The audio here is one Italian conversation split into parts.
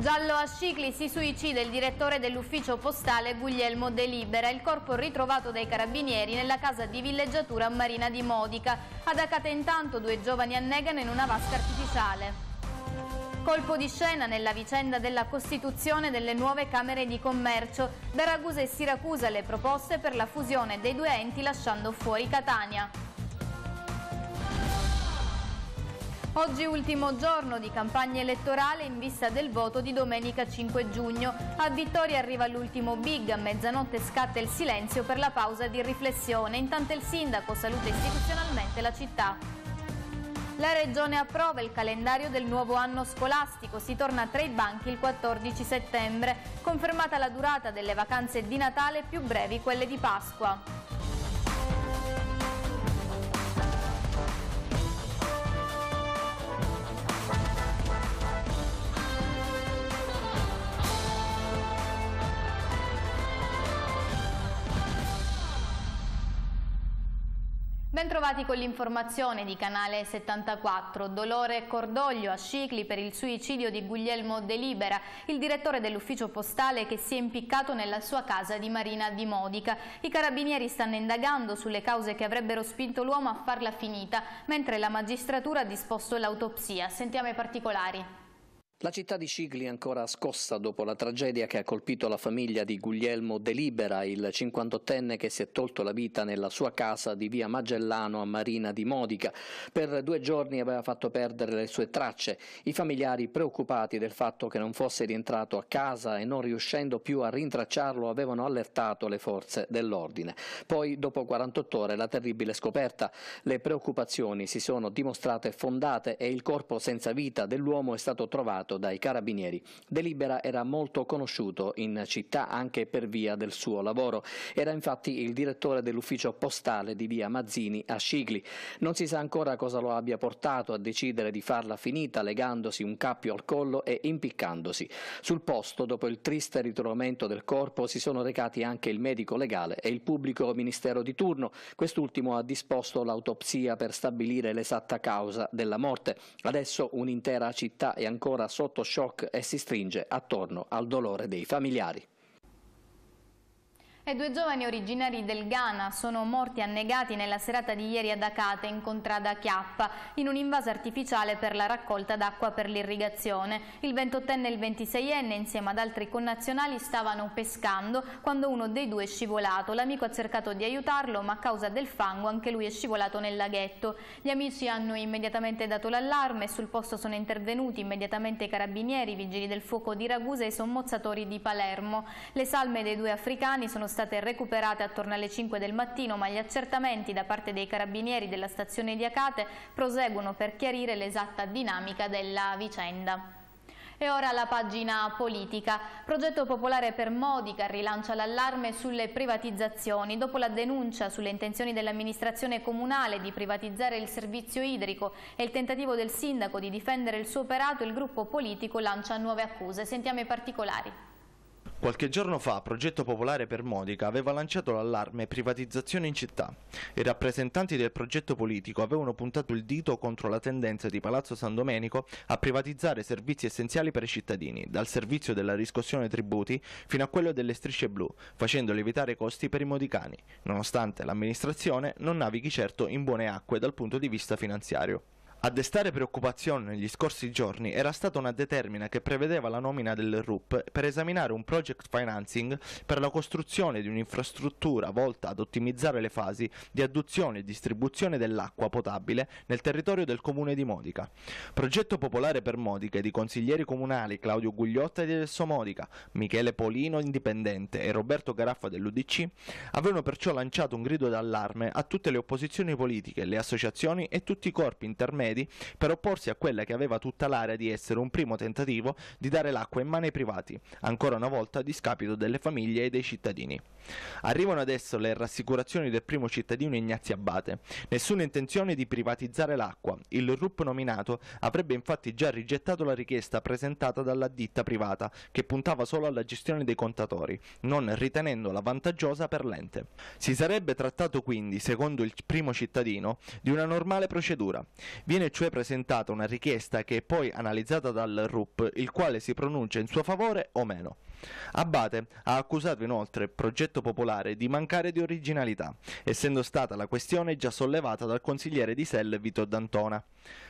Giallo a Scicli si suicida il direttore dell'ufficio postale Guglielmo De Libera, il corpo ritrovato dai carabinieri nella casa di villeggiatura Marina di Modica. Ad Acate intanto due giovani annegano in una vasca artificiale. Colpo di scena nella vicenda della costituzione delle nuove Camere di Commercio. Da Ragusa e Siracusa le proposte per la fusione dei due enti lasciando fuori Catania. Oggi ultimo giorno di campagna elettorale in vista del voto di domenica 5 giugno. A Vittoria arriva l'ultimo big, a mezzanotte scatta il silenzio per la pausa di riflessione. Intanto il sindaco saluta istituzionalmente la città. La Regione approva il calendario del nuovo anno scolastico, si torna tra i banchi il 14 settembre, confermata la durata delle vacanze di Natale più brevi quelle di Pasqua. Bentrovati con l'informazione di Canale 74. Dolore e cordoglio a Scicli per il suicidio di Guglielmo De Libera, il direttore dell'ufficio postale che si è impiccato nella sua casa di Marina di Modica. I carabinieri stanno indagando sulle cause che avrebbero spinto l'uomo a farla finita, mentre la magistratura ha disposto l'autopsia. Sentiamo i particolari. La città di Scigli è ancora scossa dopo la tragedia che ha colpito la famiglia di Guglielmo De Libera, il 58enne che si è tolto la vita nella sua casa di via Magellano a Marina di Modica. Per due giorni aveva fatto perdere le sue tracce. I familiari, preoccupati del fatto che non fosse rientrato a casa e non riuscendo più a rintracciarlo, avevano allertato le forze dell'ordine. Poi, dopo 48 ore, la terribile scoperta. Le preoccupazioni si sono dimostrate fondate e il corpo senza vita dell'uomo è stato trovato arrestato dai carabinieri. Delibera era molto conosciuto in città anche per via del suo lavoro. Era infatti il direttore dell'ufficio postale di via Mazzini a Scigli. Non si sa ancora cosa lo abbia portato a decidere di farla finita legandosi un cappio al collo e impiccandosi. Sul posto, dopo il triste ritrovamento del corpo, si sono recati anche il medico legale e il pubblico ministero di turno. Quest'ultimo ha disposto l'autopsia per stabilire l'esatta causa della morte. Adesso un'intera città è ancora sotto shock e si stringe attorno al dolore dei familiari. E due giovani originari del Ghana sono morti annegati nella serata di ieri ad Acate in contrada Chiappa in un invaso artificiale per la raccolta d'acqua per l'irrigazione. Il 28enne e il 26enne insieme ad altri connazionali stavano pescando quando uno dei due è scivolato. L'amico ha cercato di aiutarlo ma a causa del fango anche lui è scivolato nel laghetto. Gli amici hanno immediatamente dato l'allarme e sul posto sono intervenuti immediatamente i carabinieri, i vigili del fuoco di Ragusa e i sommozzatori di Palermo. Le salme dei due africani sono state state recuperate attorno alle 5 del mattino, ma gli accertamenti da parte dei carabinieri della stazione di Acate proseguono per chiarire l'esatta dinamica della vicenda. E ora la pagina politica. Progetto popolare per Modica rilancia l'allarme sulle privatizzazioni. Dopo la denuncia sulle intenzioni dell'amministrazione comunale di privatizzare il servizio idrico e il tentativo del sindaco di difendere il suo operato, il gruppo politico lancia nuove accuse. Sentiamo i particolari. Qualche giorno fa Progetto Popolare per Modica aveva lanciato l'allarme privatizzazione in città. I rappresentanti del progetto politico avevano puntato il dito contro la tendenza di Palazzo San Domenico a privatizzare servizi essenziali per i cittadini, dal servizio della riscossione tributi fino a quello delle strisce blu, facendo lievitare i costi per i modicani, nonostante l'amministrazione non navighi certo in buone acque dal punto di vista finanziario. A destare preoccupazione negli scorsi giorni era stata una determina che prevedeva la nomina del RUP per esaminare un project financing per la costruzione di un'infrastruttura volta ad ottimizzare le fasi di adduzione e distribuzione dell'acqua potabile nel territorio del comune di Modica. Progetto popolare per Modica di consiglieri comunali Claudio Gugliotta di Adesso Modica, Michele Polino Indipendente e Roberto Garaffa dell'UDC avevano perciò lanciato un grido d'allarme a tutte le opposizioni politiche, le associazioni e tutti i corpi intermedi intermedi per opporsi a quella che aveva tutta l'area di essere un primo tentativo di dare l'acqua in mano ai privati, ancora una volta a discapito delle famiglie e dei cittadini. Arrivano adesso le rassicurazioni del primo cittadino Ignazio Abate. Nessuna intenzione di privatizzare l'acqua. Il RUP nominato avrebbe infatti già rigettato la richiesta presentata dalla ditta privata, che puntava solo alla gestione dei contatori, non ritenendola vantaggiosa per l'ente. Si sarebbe trattato quindi, secondo il primo cittadino, di una normale procedura. Viene Viene cioè presentata una richiesta che è poi analizzata dal RUP, il quale si pronuncia in suo favore o meno. Abate ha accusato inoltre progetto popolare di mancare di originalità, essendo stata la questione già sollevata dal consigliere di SEL Vito D'Antona.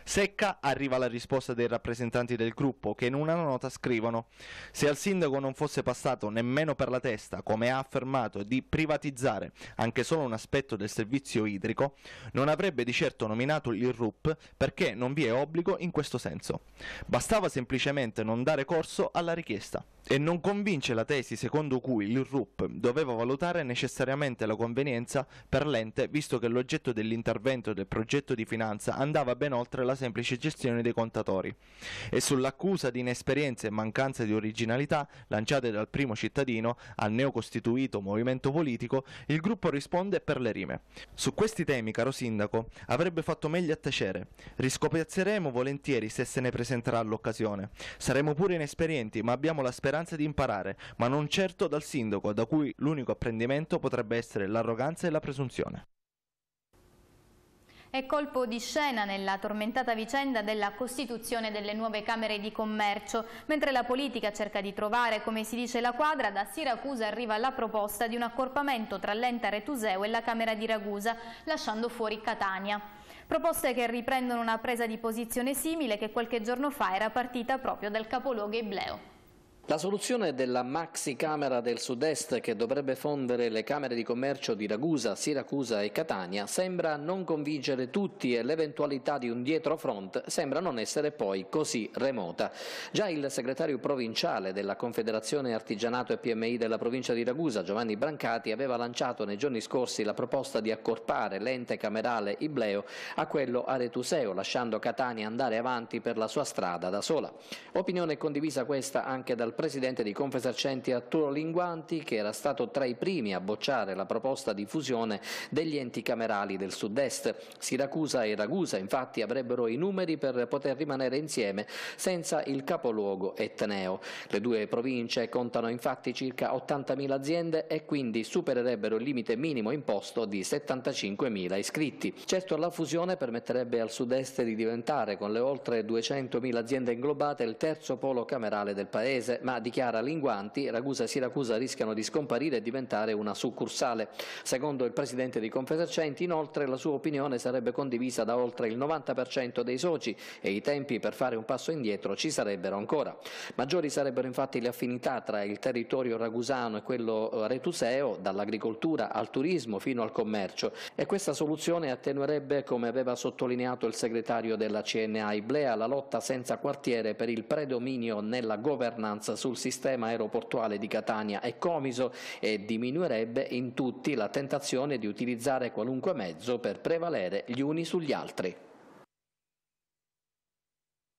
Secca arriva la risposta dei rappresentanti del gruppo che in una nota scrivono se al sindaco non fosse passato nemmeno per la testa, come ha affermato, di privatizzare anche solo un aspetto del servizio idrico, non avrebbe di certo nominato il RUP perché non vi è obbligo in questo senso. Bastava semplicemente non dare corso alla richiesta. E non convince la tesi secondo cui il RUP doveva valutare necessariamente la convenienza per l'ente visto che l'oggetto dell'intervento del progetto di finanza andava ben oltre la semplice gestione dei contatori. E sull'accusa di inesperienza e mancanza di originalità lanciate dal primo cittadino al neocostituito movimento politico, il gruppo risponde per le rime. Su questi temi, caro sindaco, avrebbe fatto meglio a tacere. Riscopiazzeremo volentieri se se ne presenterà l'occasione. Saremo pure inesperienti, ma abbiamo la speranza di imparare, ma non certo dal sindaco, da cui l'unico apprendimento potrebbe essere l'arroganza e la presunzione. È colpo di scena nella tormentata vicenda della costituzione delle nuove Camere di Commercio. Mentre la politica cerca di trovare, come si dice, la quadra, da Siracusa arriva la proposta di un accorpamento tra l'Enta Retuseo e la Camera di Ragusa, lasciando fuori Catania. Proposte che riprendono una presa di posizione simile che qualche giorno fa era partita proprio dal capoluogo Ibleo. La soluzione della maxi camera del sud-est che dovrebbe fondere le camere di commercio di Ragusa, Siracusa e Catania sembra non convincere tutti e l'eventualità di un dietro front sembra non essere poi così remota. Già il segretario provinciale della Confederazione Artigianato e PMI della provincia di Ragusa, Giovanni Brancati, aveva lanciato nei giorni scorsi la proposta di accorpare l'ente camerale Ibleo a quello aretuseo, lasciando Catania andare avanti per la sua strada da sola. Opinione condivisa questa anche dal presidente di Confesercenti Arturo Linguanti, che era stato tra i primi a bocciare la proposta di fusione degli enti camerali del sud-est. Siracusa e Ragusa infatti avrebbero i numeri per poter rimanere insieme senza il capoluogo etneo. Le due province contano infatti circa 80.000 aziende e quindi supererebbero il limite minimo imposto di 75.000 iscritti. Certo la fusione permetterebbe al sud-est di diventare, con le oltre 200.000 aziende inglobate, il terzo polo camerale del Paese, ma dichiara Linguanti, Ragusa e Siracusa rischiano di scomparire e diventare una succursale. Secondo il presidente di Confesercenti, inoltre, la sua opinione sarebbe condivisa da oltre il 90% dei soci e i tempi per fare un passo indietro ci sarebbero ancora. Maggiori sarebbero infatti le affinità tra il territorio ragusano e quello eh, retuseo, dall'agricoltura al turismo fino al commercio, e questa soluzione attenuerebbe, come aveva sottolineato il segretario della CNA Iblea, la lotta senza quartiere per il predominio nella governance sul sistema aeroportuale di Catania e Comiso e diminuirebbe in tutti la tentazione di utilizzare qualunque mezzo per prevalere gli uni sugli altri.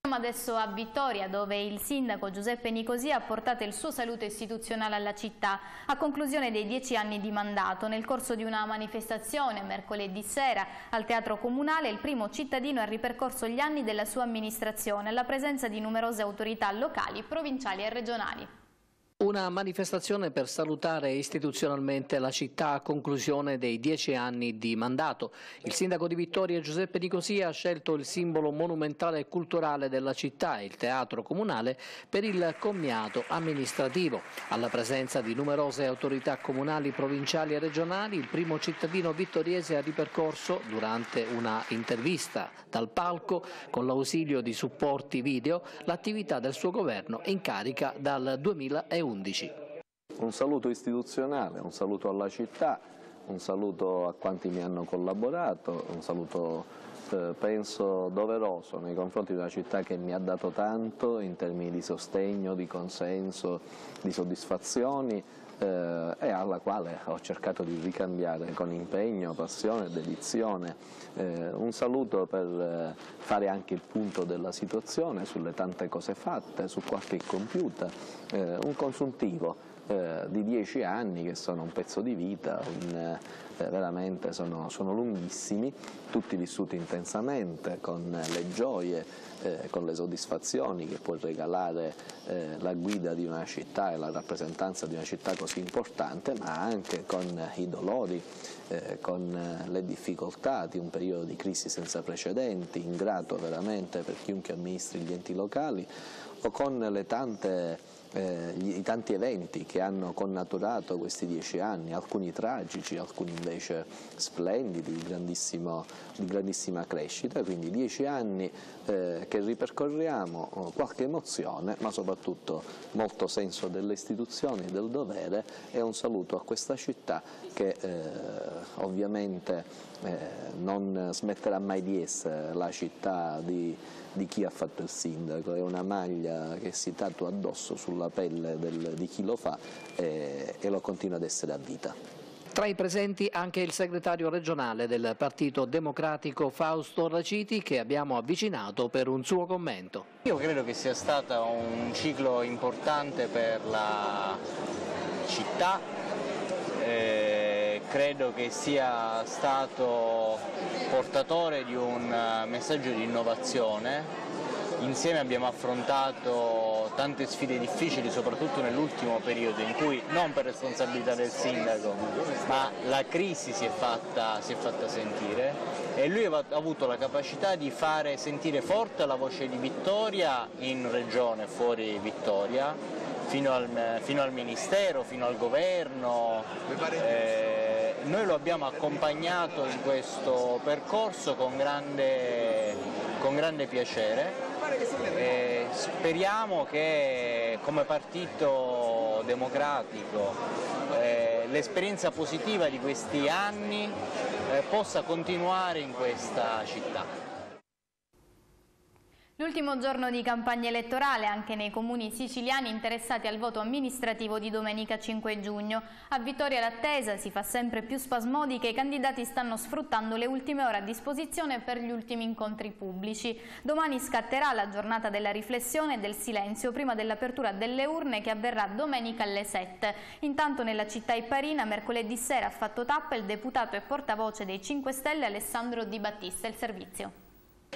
Andiamo adesso a Vittoria dove il sindaco Giuseppe Nicosia ha portato il suo saluto istituzionale alla città a conclusione dei dieci anni di mandato. Nel corso di una manifestazione mercoledì sera al Teatro Comunale il primo cittadino ha ripercorso gli anni della sua amministrazione alla presenza di numerose autorità locali, provinciali e regionali. Una manifestazione per salutare istituzionalmente la città a conclusione dei dieci anni di mandato. Il sindaco di Vittoria Giuseppe Nicosia ha scelto il simbolo monumentale e culturale della città, il teatro comunale, per il commiato amministrativo. Alla presenza di numerose autorità comunali, provinciali e regionali, il primo cittadino vittoriese ha ripercorso, durante una intervista dal palco, con l'ausilio di supporti video, l'attività del suo governo in carica dal 2001. 11. Un saluto istituzionale, un saluto alla città, un saluto a quanti mi hanno collaborato, un saluto eh, penso doveroso nei confronti di una città che mi ha dato tanto in termini di sostegno, di consenso, di soddisfazioni eh, e alla quale ho cercato di ricambiare con impegno, passione e dedizione. Eh, un saluto per eh, fare anche il punto della situazione sulle tante cose fatte, su qualche compiuta, eh, un consuntivo eh, di dieci anni che sono un pezzo di vita, un, eh, veramente sono, sono, lunghissimi, tutti vissuti intensamente, con le gioie, eh, con le soddisfazioni che può regalare eh, la guida di una città e la rappresentanza di una città così importante, ma anche con i dolori, eh, con le difficoltà di un periodo di crisi senza precedenti, ingrato veramente per chiunque amministri gli enti locali, o con le tante eh, i tanti eventi che hanno connaturato questi dieci anni, alcuni tragici, alcuni invece splendidi, di, di grandissima crescita, quindi dieci anni eh, che ripercorriamo, oh, qualche emozione, ma soprattutto molto senso delle istituzioni del dovere e un saluto a questa città che eh, ovviamente eh, non smetterà mai di essere la città di di chi ha fatto il sindaco, è una maglia che si tatua addosso sulla pelle del, di chi lo fa e, e lo continua ad essere a vita. Tra i presenti anche il segretario regionale del Partito Democratico Fausto Raciti che abbiamo avvicinato per un suo commento. Io credo che sia stato un ciclo importante per la città, eh, credo che sia stato portatore di un eh, messaggio di innovazione. Insieme abbiamo affrontato tante sfide difficili, soprattutto nell'ultimo periodo in cui, non per responsabilità del sindaco, ma la crisi si è fatta, si è fatta sentire e lui ha avuto la capacità di fare sentire forte la voce di Vittoria in regione, fuori Vittoria, fino al, fino al Ministero, fino al Governo. Eh, noi lo abbiamo accompagnato in questo percorso con grande, con grande piacere e speriamo che come Partito Democratico eh, l'esperienza positiva di questi anni eh, possa continuare in questa città. L'ultimo giorno di campagna elettorale anche nei comuni siciliani interessati al voto amministrativo di domenica 5 giugno. A Vittoria l'attesa si fa sempre più spasmodica e i candidati stanno sfruttando le ultime ore a disposizione per gli ultimi incontri pubblici. Domani scatterà la giornata della riflessione e del silenzio prima dell'apertura delle urne che avverrà domenica alle 7. Intanto nella città ipparina mercoledì sera ha fatto tappa il deputato e portavoce dei 5 Stelle Alessandro Di Battista. Il servizio.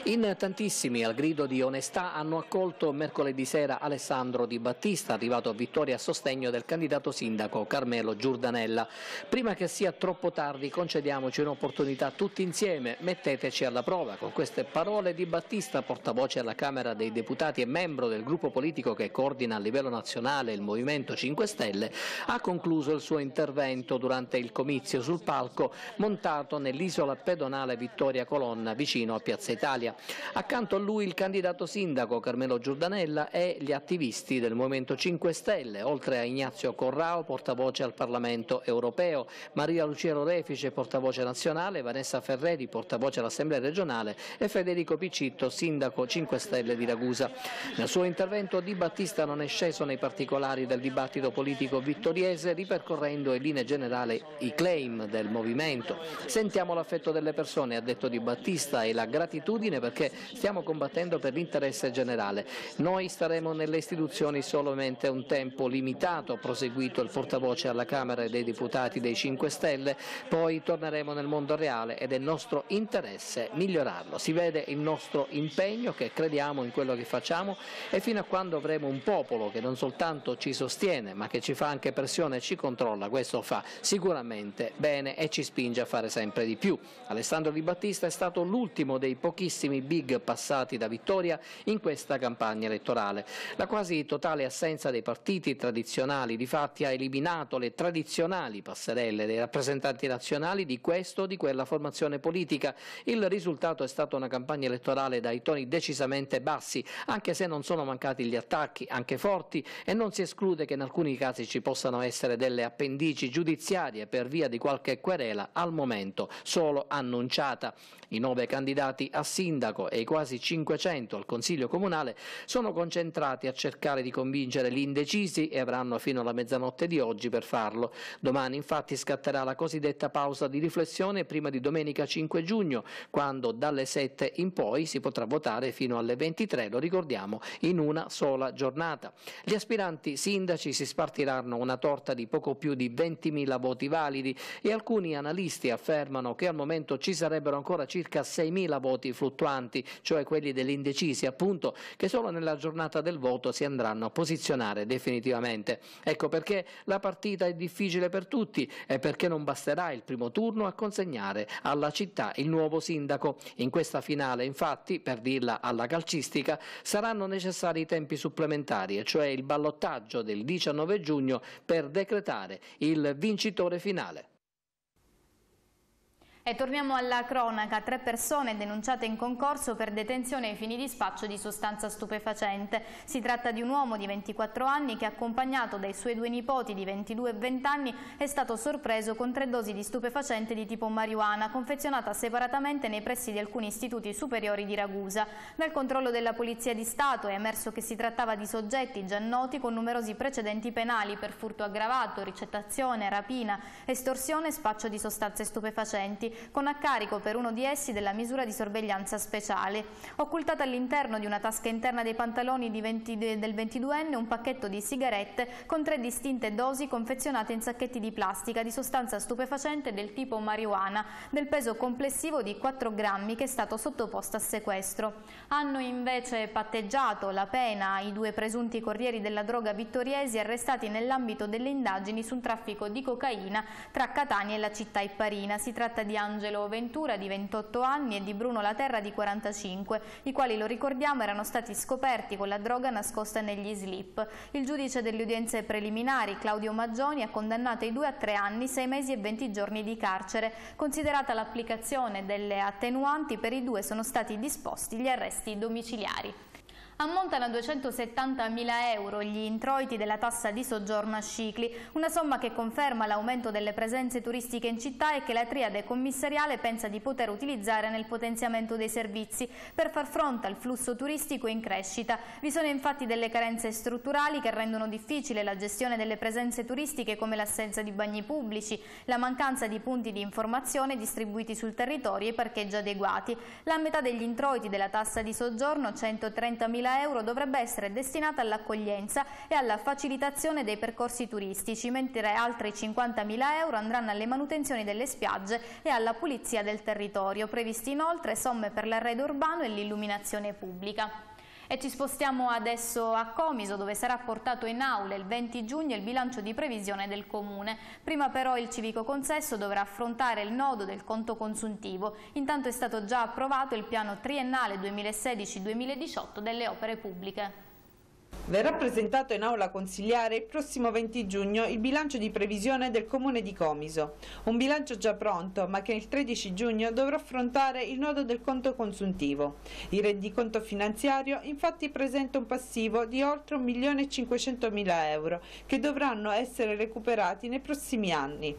In tantissimi al grido di onestà hanno accolto mercoledì sera Alessandro Di Battista, arrivato a vittoria a sostegno del candidato sindaco Carmelo Giurdanella. Prima che sia troppo tardi concediamoci un'opportunità tutti insieme, metteteci alla prova. Con queste parole Di Battista, portavoce alla Camera dei Deputati e membro del gruppo politico che coordina a livello nazionale il Movimento 5 Stelle, ha concluso il suo intervento durante il comizio sul palco montato nell'isola pedonale Vittoria Colonna vicino a Piazza Italia. Italia. Accanto a lui il candidato sindaco Carmelo Giordanella e gli attivisti del Movimento 5 Stelle, oltre a Ignazio Corrao, portavoce al Parlamento europeo, Maria Lucia Lorefice, portavoce nazionale, Vanessa Ferreri, portavoce all'Assemblea regionale e Federico Piccitto, sindaco 5 Stelle di Ragusa. Nel suo intervento Di Battista non è sceso nei particolari del dibattito politico vittoriese, ripercorrendo in linea generale i claim del movimento. Sentiamo l'affetto delle persone, ha detto Di Battista, e la gratitudine fine perché stiamo combattendo per l'interesse generale. Noi staremo nelle istituzioni solamente un tempo limitato, proseguito il portavoce alla Camera dei Deputati dei 5 Stelle, poi torneremo nel mondo reale ed è nostro interesse migliorarlo. Si vede il nostro impegno che crediamo in quello che facciamo e fino a quando avremo un popolo che non soltanto ci sostiene ma che ci fa anche pressione e ci controlla, questo fa sicuramente bene e ci spinge a fare sempre di più. Alessandro Di Battista è stato l'ultimo dei pochissimi grandissimi big passati da Vittoria in questa campagna elettorale. La quasi totale assenza dei partiti tradizionali di fatti ha eliminato le tradizionali passerelle dei rappresentanti nazionali di questo o di quella formazione politica. Il risultato è stata una campagna elettorale dai toni decisamente bassi, anche se non sono mancati gli attacchi, anche forti, e non si esclude che in alcuni casi ci possano essere delle appendici giudiziarie per via di qualche querela al momento solo annunciata. I nove candidati a sindaco e i quasi 500 al Consiglio Comunale sono concentrati a cercare di convincere gli indecisi e avranno fino alla mezzanotte di oggi per farlo. Domani infatti scatterà la cosiddetta pausa di riflessione prima di domenica 5 giugno, quando dalle 7 in poi si potrà votare fino alle 23, lo ricordiamo, in una sola giornata. Gli aspiranti sindaci si spartiranno una torta di poco più di 20.000 voti validi e alcuni analisti affermano che al momento ci sarebbero ancora circa 6.000 voti fluttuanti, cioè quelli degli indecisi appunto, che solo nella giornata del voto si andranno a posizionare definitivamente. Ecco perché la partita è difficile per tutti e perché non basterà il primo turno a consegnare alla città il nuovo sindaco. In questa finale infatti, per dirla alla calcistica, saranno necessari tempi supplementari, cioè il ballottaggio del 19 giugno per decretare il vincitore finale. E torniamo alla cronaca. Tre persone denunciate in concorso per detenzione ai fini di spaccio di sostanza stupefacente. Si tratta di un uomo di 24 anni che, accompagnato dai suoi due nipoti di 22 e 20 anni, è stato sorpreso con tre dosi di stupefacente di tipo marijuana, confezionata separatamente nei pressi di alcuni istituti superiori di Ragusa. Dal controllo della Polizia di Stato è emerso che si trattava di soggetti già noti con numerosi precedenti penali per furto aggravato, ricettazione, rapina, estorsione e spaccio di sostanze stupefacenti con a carico per uno di essi della misura di sorveglianza speciale. Occultata all'interno di una tasca interna dei pantaloni 20, del 22enne un pacchetto di sigarette con tre distinte dosi confezionate in sacchetti di plastica di sostanza stupefacente del tipo marijuana, del peso complessivo di 4 grammi che è stato sottoposto a sequestro. Hanno invece patteggiato la pena i due presunti corrieri della droga vittoriesi arrestati nell'ambito delle indagini sul traffico di cocaina tra Catania e la città ipparina. Si tratta di Angelo Ventura di 28 anni e di Bruno Laterra di 45, i quali, lo ricordiamo, erano stati scoperti con la droga nascosta negli slip. Il giudice delle udienze preliminari, Claudio Maggioni, ha condannato i due a tre anni, sei mesi e 20 giorni di carcere. Considerata l'applicazione delle attenuanti, per i due sono stati disposti gli arresti domiciliari. Ammontano a 270.000 euro gli introiti della tassa di soggiorno a Scicli, una somma che conferma l'aumento delle presenze turistiche in città e che la triade commissariale pensa di poter utilizzare nel potenziamento dei servizi per far fronte al flusso turistico in crescita. Vi sono infatti delle carenze strutturali che rendono difficile la gestione delle presenze turistiche come l'assenza di bagni pubblici, la mancanza di punti di informazione distribuiti sul territorio e parcheggi adeguati. La metà degli introiti della tassa di soggiorno, 130.000 euro dovrebbe essere destinata all'accoglienza e alla facilitazione dei percorsi turistici, mentre altri 50.000 euro andranno alle manutenzioni delle spiagge e alla pulizia del territorio. Previsti inoltre somme per l'arredo urbano e l'illuminazione pubblica. E ci spostiamo adesso a Comiso dove sarà portato in aula il 20 giugno il bilancio di previsione del Comune. Prima però il civico consesso dovrà affrontare il nodo del conto consuntivo. Intanto è stato già approvato il piano triennale 2016-2018 delle opere pubbliche. Verrà presentato in aula consigliare il prossimo 20 giugno il bilancio di previsione del comune di Comiso, un bilancio già pronto ma che il 13 giugno dovrà affrontare il nodo del conto consuntivo. Il rendiconto finanziario infatti presenta un passivo di oltre 1.500.000 euro che dovranno essere recuperati nei prossimi anni.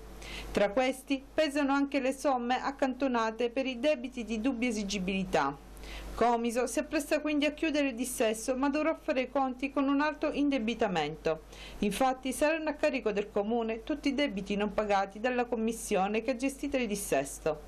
Tra questi pesano anche le somme accantonate per i debiti di dubbia esigibilità. Comiso si appresta quindi a chiudere il dissesto ma dovrà fare i conti con un alto indebitamento. Infatti saranno a carico del Comune tutti i debiti non pagati dalla Commissione che ha gestito il dissesto.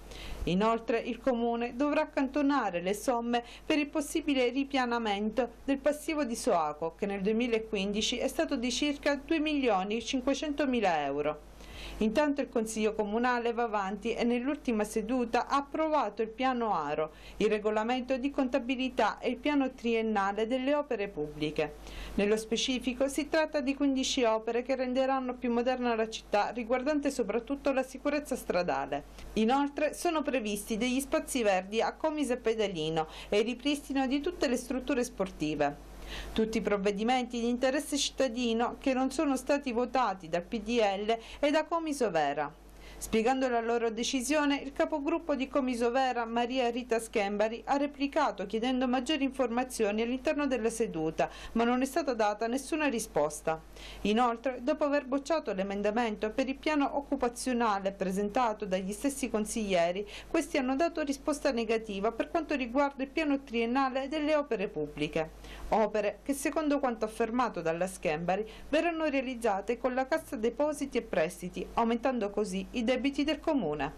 Inoltre il Comune dovrà accantonare le somme per il possibile ripianamento del passivo di Soaco che nel 2015 è stato di circa 2.500.000 euro. Intanto il Consiglio Comunale va avanti e nell'ultima seduta ha approvato il piano Aro, il regolamento di contabilità e il piano triennale delle opere pubbliche. Nello specifico si tratta di 15 opere che renderanno più moderna la città, riguardante soprattutto la sicurezza stradale. Inoltre sono previsti degli spazi verdi a Comise e Pedalino e il ripristino di tutte le strutture sportive. Tutti i provvedimenti di interesse cittadino che non sono stati votati dal PDL e da Comiso Vera. Spiegando la loro decisione, il capogruppo di Comiso Vera, Maria Rita Schembari, ha replicato chiedendo maggiori informazioni all'interno della seduta, ma non è stata data nessuna risposta. Inoltre, dopo aver bocciato l'emendamento per il piano occupazionale presentato dagli stessi consiglieri, questi hanno dato risposta negativa per quanto riguarda il piano triennale delle opere pubbliche. Opere che, secondo quanto affermato dalla Schembari, verranno realizzate con la Cassa Depositi e Prestiti, aumentando così i debiti del Comune.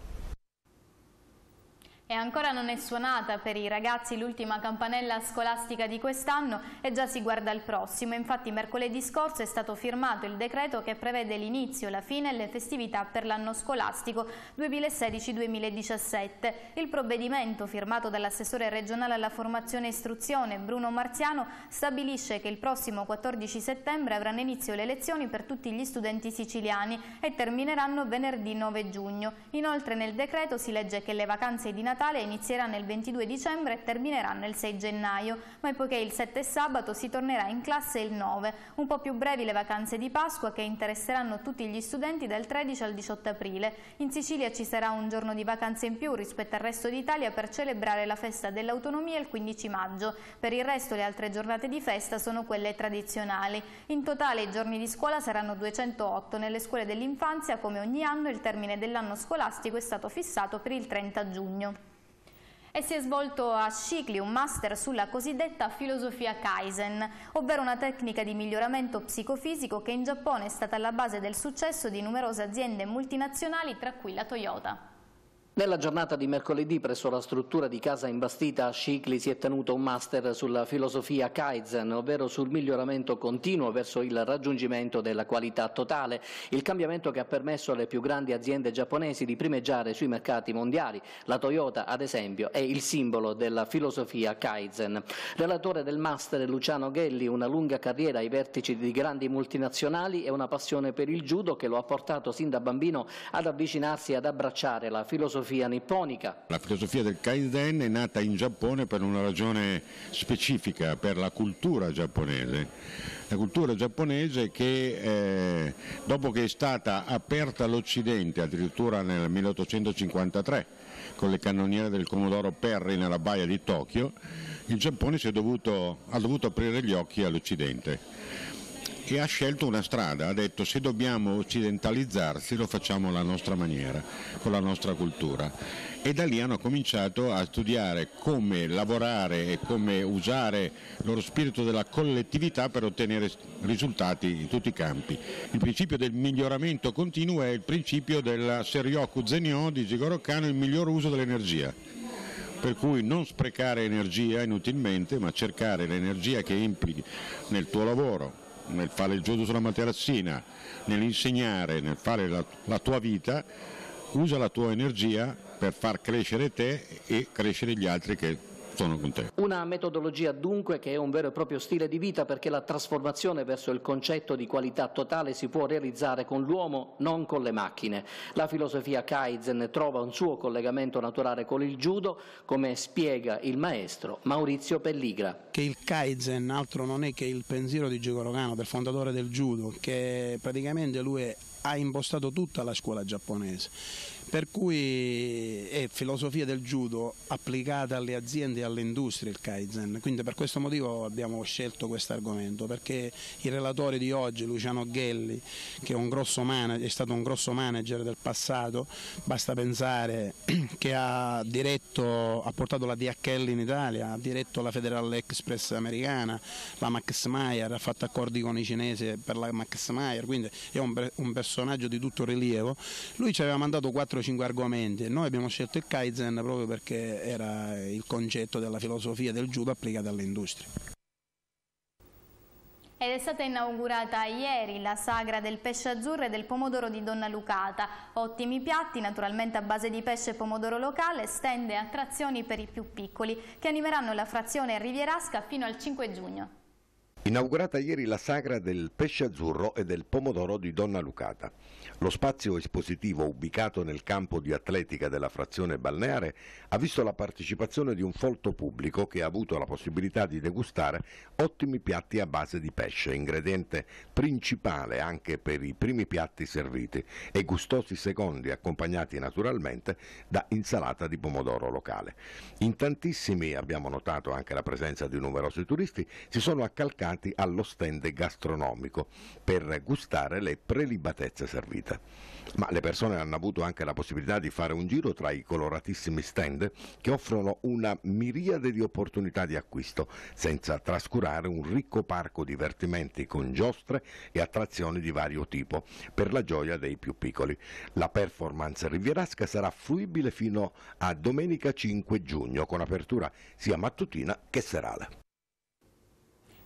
E ancora non è suonata per i ragazzi l'ultima campanella scolastica di quest'anno e già si guarda al prossimo. Infatti mercoledì scorso è stato firmato il decreto che prevede l'inizio, la fine e le festività per l'anno scolastico 2016-2017. Il provvedimento firmato dall'assessore regionale alla formazione e istruzione Bruno Marziano stabilisce che il prossimo 14 settembre avranno inizio le lezioni per tutti gli studenti siciliani e termineranno venerdì 9 giugno. Inoltre nel decreto si legge che le vacanze di Natale Natale inizieranno il 22 dicembre e termineranno il 6 gennaio, ma poiché il 7 sabato si tornerà in classe il 9, un po' più brevi le vacanze di Pasqua che interesseranno tutti gli studenti dal 13 al 18 aprile. In Sicilia ci sarà un giorno di vacanze in più rispetto al resto d'Italia per celebrare la festa dell'autonomia il 15 maggio. Per il resto le altre giornate di festa sono quelle tradizionali. In totale i giorni di scuola saranno 208. Nelle scuole dell'infanzia, come ogni anno, il termine dell'anno scolastico è stato fissato per il 30 giugno e si è svolto a Scicli un master sulla cosiddetta filosofia Kaizen, ovvero una tecnica di miglioramento psicofisico che in Giappone è stata alla base del successo di numerose aziende multinazionali, tra cui la Toyota. Nella giornata di mercoledì presso la struttura di casa imbastita a Scicli si è tenuto un master sulla filosofia Kaizen, ovvero sul miglioramento continuo verso il raggiungimento della qualità totale, il cambiamento che ha permesso alle più grandi aziende giapponesi di primeggiare sui mercati mondiali. La Toyota, ad esempio, è il simbolo della filosofia Kaizen. Relatore del master Luciano Ghelli, una lunga carriera ai vertici di grandi multinazionali e una passione per il judo che lo ha portato sin da bambino ad avvicinarsi e ad abbracciare la filosofia filosofia nipponica. La filosofia del Kaizen è nata in Giappone per una ragione specifica, per la cultura giapponese. La cultura giapponese che eh, dopo che è stata aperta all'Occidente addirittura nel 1853 con le cannoniere del Comodoro Perry nella baia di Tokyo, il Giappone dovuto, ha dovuto aprire gli occhi all'Occidente e ha scelto una strada, ha detto se dobbiamo occidentalizzarsi lo facciamo alla nostra maniera, con la nostra cultura. E da lì hanno cominciato a studiare come lavorare e come usare loro spirito della collettività per ottenere risultati in tutti i campi. Il principio del miglioramento continuo è il principio del Seryoku Zenyo di Jigoro Kano, il miglior uso dell'energia per cui non sprecare energia inutilmente, ma cercare l'energia che implichi nel tuo lavoro, nel fare il gioco sulla materassina, nell'insegnare, nel fare la, la tua vita, usa la tua energia per far crescere te e crescere gli altri che sono con te. Una metodologia dunque che è un vero e proprio stile di vita perché la trasformazione verso il concetto di qualità totale si può realizzare con l'uomo, non con le macchine. La filosofia Kaizen trova un suo collegamento naturale con il judo, come spiega il maestro Maurizio Pelligra. Che il Kaizen altro non è che il pensiero di Gigoro Kano, del fondatore del judo, che praticamente lui ha impostato tutta la scuola giapponese per cui è filosofia del judo applicata alle aziende e alle industrie il Kaizen, quindi per questo motivo abbiamo scelto questo argomento, perché il relatore di oggi, Luciano Ghelli, che è, manager, è stato un grosso manager del passato, basta pensare che ha, diretto, ha portato la DHL in Italia, ha diretto la Federal Express americana, la Max Meyer, ha fatto accordi con i cinesi per la Max Meyer, quindi è un, un personaggio di tutto rilievo. Lui ci aveva mandato quattro 4-5 argomenti. Noi abbiamo scelto il Kaizen proprio perché era il concetto della filosofia del judo applicata alle industrie. Ed è stata inaugurata ieri la sagra del pesce azzurro e del pomodoro di Donna Lucata. Ottimi piatti, naturalmente a base di pesce e pomodoro locale, stand e attrazioni per i più piccoli, che animeranno la frazione rivierasca fino al 5 giugno. Inaugurata ieri la sagra del pesce azzurro e del pomodoro di Donna Lucata. Lo spazio espositivo ubicato nel campo di atletica della frazione balneare ha visto la partecipazione di un folto pubblico che ha avuto la possibilità di degustare ottimi piatti a base di pesce, ingrediente principale anche per i primi piatti serviti e gustosi secondi accompagnati naturalmente da insalata di pomodoro locale. In tantissimi, abbiamo notato anche la presenza di numerosi turisti, si sono accalcati allo stand gastronomico per gustare le prelibatezze servite ma le persone hanno avuto anche la possibilità di fare un giro tra i coloratissimi stand che offrono una miriade di opportunità di acquisto, senza trascurare un ricco parco divertimenti con giostre e attrazioni di vario tipo, per la gioia dei più piccoli. La performance rivierasca sarà fruibile fino a domenica 5 giugno, con apertura sia mattutina che serale.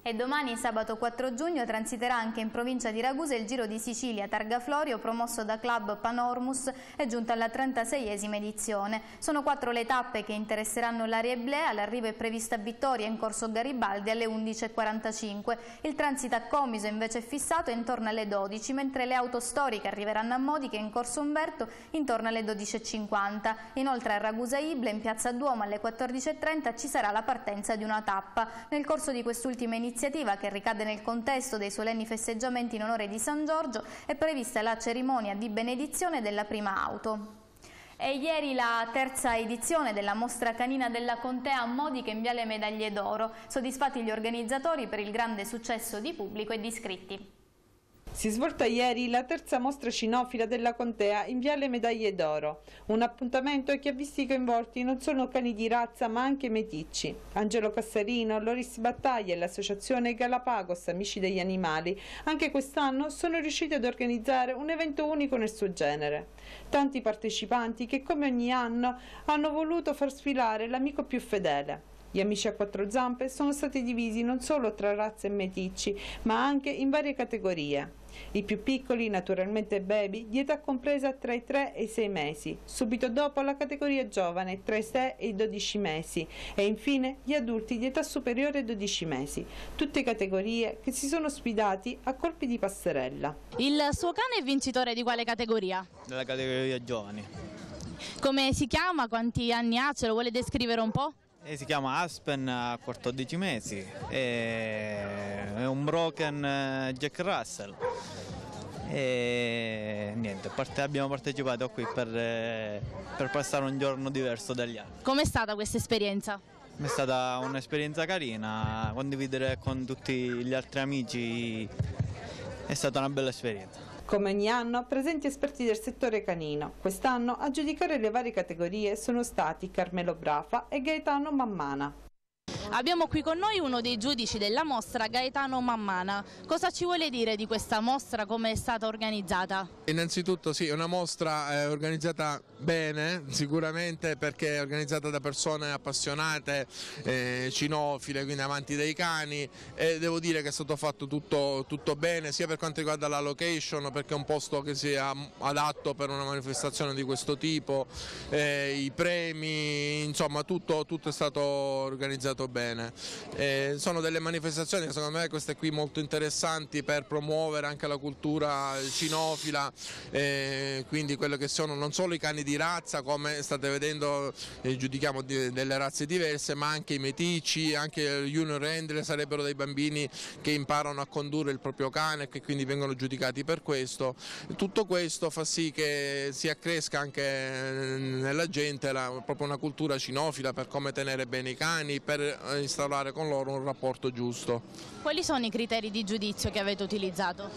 E domani, sabato 4 giugno, transiterà anche in provincia di Ragusa il Giro di Sicilia Targa Florio promosso da Club Panormus e giunto alla 36esima edizione. Sono quattro le tappe che interesseranno l'area Eblea, l'arrivo è prevista a Vittoria in corso Garibaldi alle 11.45. Il transito a Comiso invece è fissato intorno alle 12, mentre le auto storiche arriveranno a Modica in corso Umberto intorno alle 12.50. Inoltre a Ragusa Ibla in piazza Duomo alle 14.30 ci sarà la partenza di una tappa. Nel corso di quest'ultima iniziativa iniziativa che ricade nel contesto dei solenni festeggiamenti in onore di San Giorgio è prevista la cerimonia di benedizione della prima auto. E ieri la terza edizione della mostra canina della Contea a Modica in Viale Medaglie d'Oro, soddisfatti gli organizzatori per il grande successo di pubblico e di iscritti. Si è svolta ieri la terza mostra cinofila della Contea in Viale Medaglie d'Oro, un appuntamento che ha visti coinvolti non solo cani di razza ma anche meticci. Angelo Cassarino, Loris Battaglia e l'associazione Galapagos Amici degli Animali anche quest'anno sono riusciti ad organizzare un evento unico nel suo genere. Tanti partecipanti che come ogni anno hanno voluto far sfilare l'amico più fedele. Gli amici a quattro zampe sono stati divisi non solo tra razze e meticci, ma anche in varie categorie. I più piccoli, naturalmente baby, di età compresa tra i 3 e i 6 mesi, subito dopo la categoria giovane tra i 6 e i 12 mesi e infine gli adulti di età superiore ai 12 mesi, tutte categorie che si sono sfidati a colpi di passerella. Il suo cane è vincitore di quale categoria? Della categoria giovani. Come si chiama? Quanti anni ha? Ce lo vuole descrivere un po'? E si chiama Aspen a 14 mesi, è un broken eh, Jack Russell. E niente, abbiamo partecipato qui per, eh, per passare un giorno diverso dagli altri. Com'è stata questa esperienza? È stata un'esperienza carina, condividere con tutti gli altri amici è stata una bella esperienza. Come ogni anno, presenti esperti del settore canino. Quest'anno a giudicare le varie categorie sono stati Carmelo Brafa e Gaetano Mammana. Abbiamo qui con noi uno dei giudici della mostra, Gaetano Mammana. Cosa ci vuole dire di questa mostra, come è stata organizzata? Innanzitutto sì, è una mostra eh, organizzata bene, sicuramente perché è organizzata da persone appassionate, eh, cinofile, quindi amanti dei cani e devo dire che è stato fatto tutto, tutto bene, sia per quanto riguarda la location, perché è un posto che sia adatto per una manifestazione di questo tipo, eh, i premi, insomma tutto, tutto è stato organizzato bene bene. Eh, sono delle manifestazioni secondo me queste qui molto interessanti per promuovere anche la cultura cinofila, eh, quindi quello che sono non solo i cani di razza come state vedendo eh, giudichiamo di, delle razze diverse ma anche i meticci, anche gli junior handler sarebbero dei bambini che imparano a condurre il proprio cane e che quindi vengono giudicati per questo. Tutto questo fa sì che si accresca anche nella gente la, proprio una cultura cinofila per come tenere bene i cani, per instaurare con loro un rapporto giusto. Quali sono i criteri di giudizio che avete utilizzato?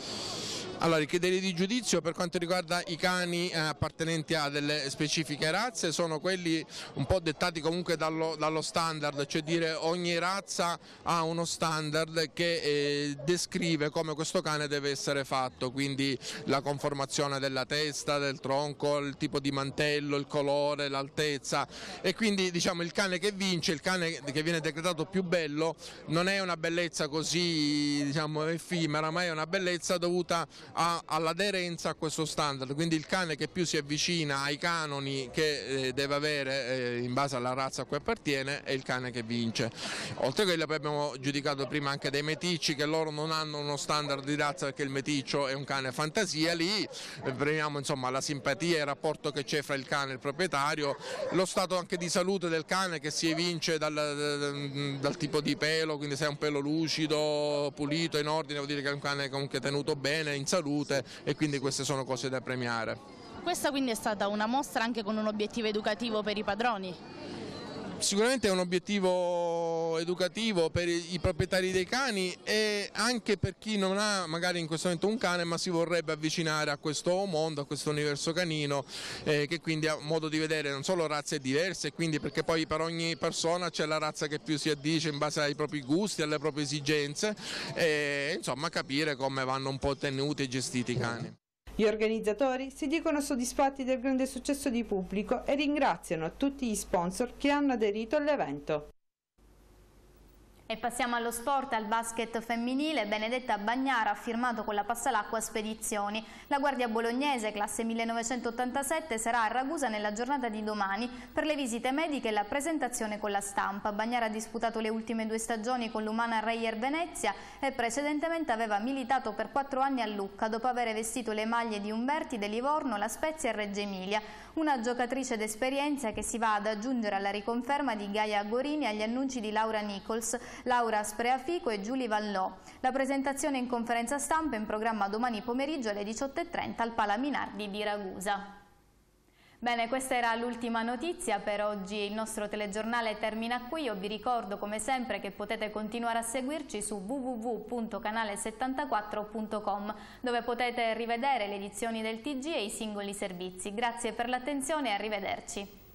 Allora, i criteri di giudizio per quanto riguarda i cani eh, appartenenti a delle specifiche razze sono quelli un po' dettati comunque dallo, dallo standard, cioè dire ogni razza ha uno standard che eh, descrive come questo cane deve essere fatto, quindi la conformazione della testa, del tronco, il tipo di mantello, il colore, l'altezza. E quindi diciamo il cane che vince, il cane che viene decretato più bello non è una bellezza così diciamo, effimera ma è una bellezza dovuta all'aderenza a questo standard, quindi il cane che più si avvicina ai canoni che eh, deve avere eh, in base alla razza a cui appartiene è il cane che vince. Oltre a quello abbiamo giudicato prima anche dei meticci che loro non hanno uno standard di razza perché il meticcio è un cane fantasia, lì eh, premiamo insomma, la simpatia e il rapporto che c'è fra il cane e il proprietario, lo stato anche di salute del cane che si evince dal, dal, dal tipo di pelo, quindi se è un pelo lucido, pulito, in ordine, vuol dire che è un cane comunque tenuto bene, in salute e quindi queste sono cose da premiare. Questa quindi è stata una mostra anche con un obiettivo educativo per i padroni? Sicuramente è un obiettivo educativo per i proprietari dei cani e anche per chi non ha magari in questo momento un cane ma si vorrebbe avvicinare a questo mondo, a questo universo canino eh, che quindi ha modo di vedere non solo razze diverse quindi perché poi per ogni persona c'è la razza che più si addice in base ai propri gusti, alle proprie esigenze e insomma capire come vanno un po' tenuti e gestiti i cani. Gli organizzatori si dicono soddisfatti del grande successo di pubblico e ringraziano tutti gli sponsor che hanno aderito all'evento. E passiamo allo sport, al basket femminile. Benedetta Bagnara ha firmato con la Passalacqua Spedizioni. La Guardia Bolognese, classe 1987, sarà a Ragusa nella giornata di domani per le visite mediche e la presentazione con la stampa. Bagnara ha disputato le ultime due stagioni con l'Umana Reyer Venezia e precedentemente aveva militato per quattro anni a Lucca dopo aver vestito le maglie di Umberti, De Livorno, La Spezia e Reggio Emilia. Una giocatrice d'esperienza che si va ad aggiungere alla riconferma di Gaia Gorini agli annunci di Laura Nichols, Laura Spreafico e Giulia Vallò. La presentazione in conferenza stampa è in programma domani pomeriggio alle 18.30 al Pala Minardi di Ragusa. Bene, questa era l'ultima notizia per oggi, il nostro telegiornale termina qui, io vi ricordo come sempre che potete continuare a seguirci su www.canale74.com dove potete rivedere le edizioni del TG e i singoli servizi. Grazie per l'attenzione e arrivederci.